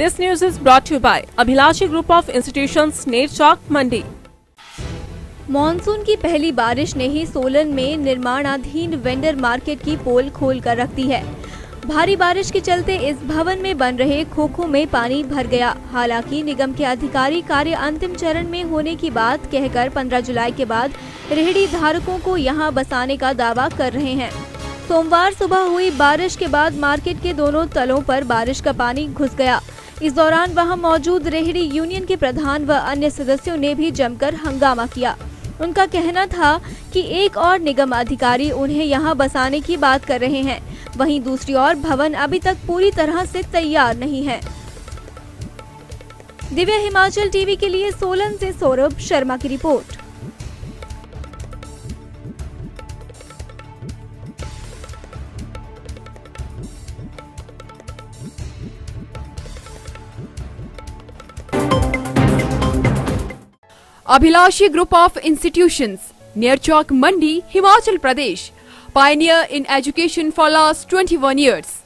This news is brought to you by Abhilashi Group of Institutions, Nerchak, Mandi. Monsoon की पहली बारिश ने ही सोलन में निर्माणाधीन वेंडर मार्केट की पोल खोल कर रख दी है। भारी बारिश के चलते इस भवन में बन रहे खोखों में पानी भर गया। हालाँकि निगम के अधिकारी कार्य अंतिम चरण में होने की बात कहकर 15 जुलाई के बाद रेहड़ी धारकों को यहाँ बसाने का दावा कर रहे हैं। सोमवार सुबह हुई बारिश के बाद मार्केट के दोनों तलों पर बारिश का पानी घुस गया। इस दौरान वहाँ मौजूद रेहड़ी यूनियन के प्रधान व अन्य सदस्यों ने भी जमकर हंगामा किया। उनका कहना था कि एक और निगम अधिकारी उन्हें यहाँ बसाने की बात कर रहे हैं। वहीं दूसरी ओर भवन अभी तक पूरी तरह से तैयार नहीं है। दिव्य हिमाचल टीवी के लिए सोलन से सौरभ शर्मा की report. Abhilashi Group of Institutions, near Chowk Mandi, Himachal Pradesh. Pioneer in education for last 21 years.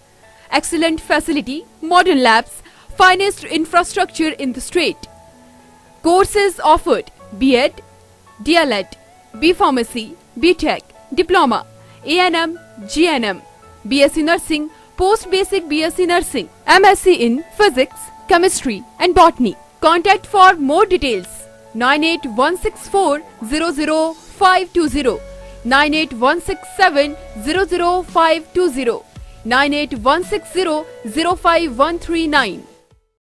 Excellent facility, modern labs, finest infrastructure in the state. Courses offered B.Ed, DLED, B Pharmacy, B.Tech, Diploma, A&M, GNM, BSc Nursing, Post Basic BSc Nursing, MSc in Physics, Chemistry and Botany. Contact for more details Nine eight one six four zero zero five two zero, nine eight one six seven zero zero five two zero, nine eight one six zero zero five one three nine.